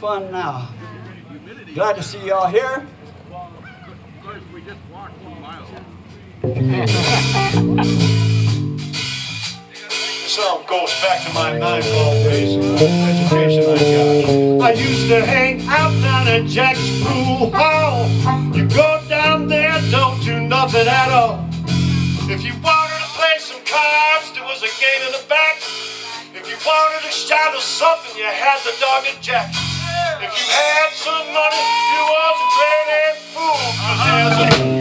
Fun now. Glad to see y'all here. This song goes back to my nine-ball oh days of education I got. I used to hang out down at Jack's Pool Hall. You go down there, don't do nothing at all. If you wanted to play some cards, there was a game in the back. If you wanted to shot of something, you had the dog and Jack. If you had some money, you was a ass fool. Uh-huh.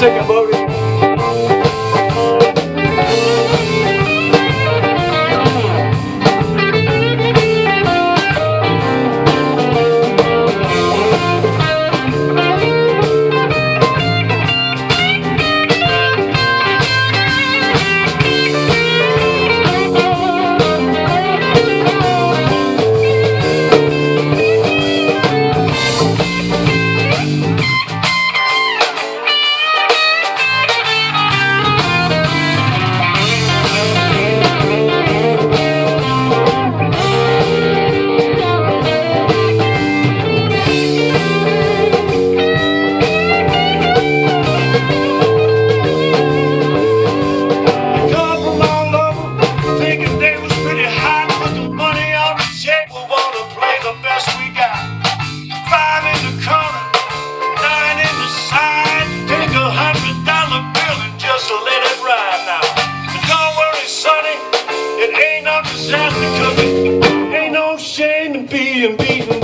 Up. Sick play the best we got. Five in the corner, nine in the side. Take a hundred dollar bill and just let it ride now. Don't worry, sonny, it ain't no disaster, cause it ain't no shame in being beaten.